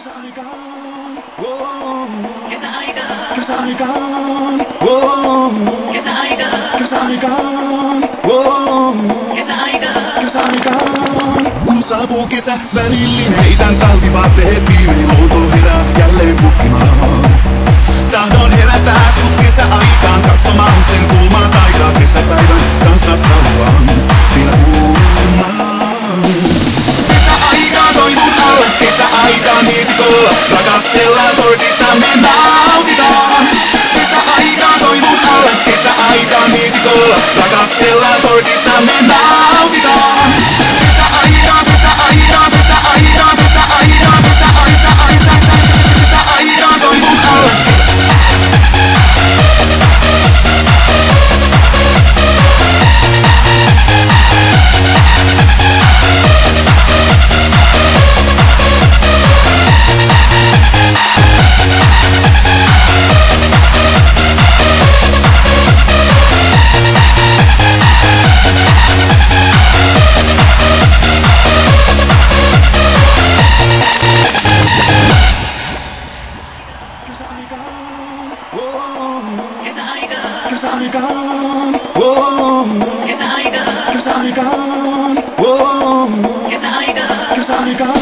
Kesäaikaan, oh, Kesäaikaan, kesäaikaan, oh, kesäaikaan, kesäaikaan, oh, kesäaikaan. kesäaikaan. Kun saapuu kesä välillinen, heitän talvivaatteet viimein luonto herää hiitikolla Rakastellaan toisistamme nautitaan Kesäaikaan toivon alla, kesäaikaan hiitikolla Rakastellaan toisistamme nautitaan Kesäaikaan, kesäaikaan, oh, kesäaikaan, kesäaikaan, oh, kesäaikaan. kesäaikaan.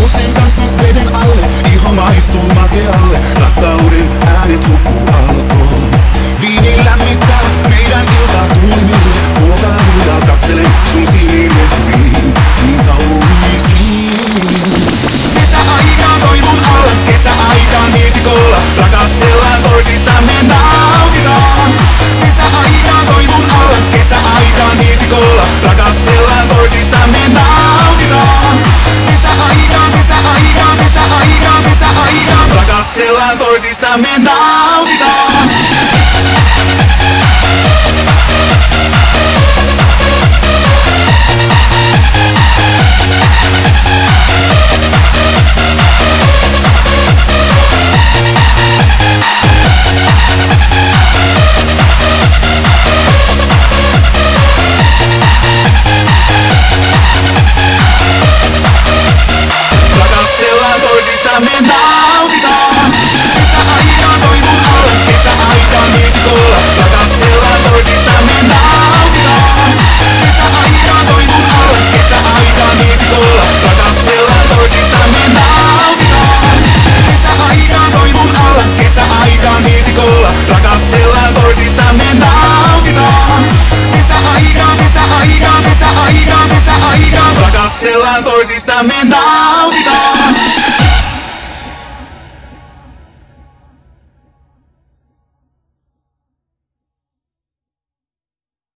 Nousen kanssas veden alle, iho maistuu makealle, rakkauden Revista Mental. Joga o Mental. Estrela 2 está menor.